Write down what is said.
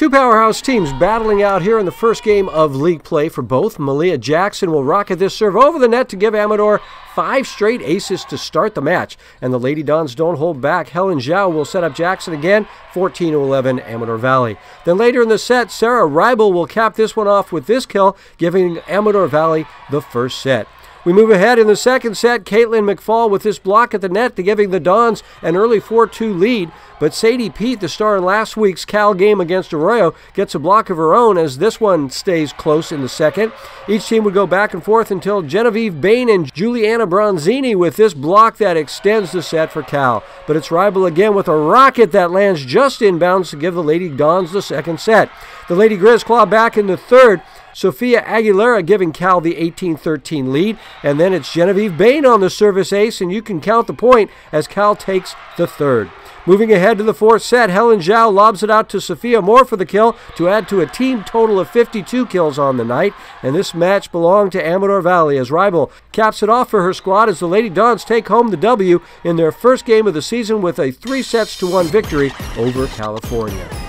Two powerhouse teams battling out here in the first game of league play for both. Mahlie Jackson will rocket this serve over the net to give Amador five straight aces to start the match. And the Lady Dons don't hold back. Helen Zhao will set up Jackson again, 14 11 Amador Valley. Then later in the set, Sarah Reibel will cap this one off with this kill, giving Amador Valley the first set. We move ahead in the second set. Caitlin McFall with this block at the net to giving the Dons an early 4 2 lead. But Sadie Peete, the star in last week's Cal game against Arroyo, gets a block of her own as this one stays close in the second. Each team would go back and forth until Genevieve Bain and Juliana Bronzini with this block that extends the set for Cal. But it's Reibel again with a rocket that lands just inbounds to give the Lady Dons the second set. The Lady Grizz claw back in the third. Sophia Aguilera giving Cal the 18 13 lead. And then it's Genevieve Bain on the service ace, and you can count the point as Cal takes the third. Moving ahead to the fourth set, Helen Zhao lobs it out to Sophia Moore for the kill to add to a team total of 52 kills on the night. And this match belonged to Amador Valley as Reibel caps it off for her squad as the Lady Dons take home the W in their first game of the season with a three sets to one victory over California.